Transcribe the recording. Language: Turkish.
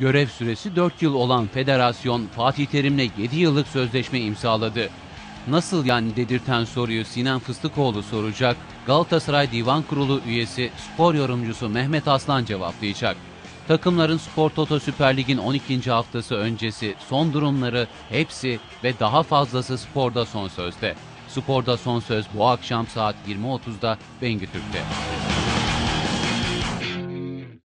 Görev süresi 4 yıl olan federasyon Fatih Terim'le 7 yıllık sözleşme imzaladı. Nasıl yani dedirten soruyu Sinan Fıstıkoğlu soracak, Galatasaray Divan Kurulu üyesi spor yorumcusu Mehmet Aslan cevaplayacak. Takımların Spor Toto Süper Lig'in 12. haftası öncesi son durumları hepsi ve daha fazlası Spor'da son sözde. Spor'da son söz bu akşam saat 20.30'da Bengü Türk'te.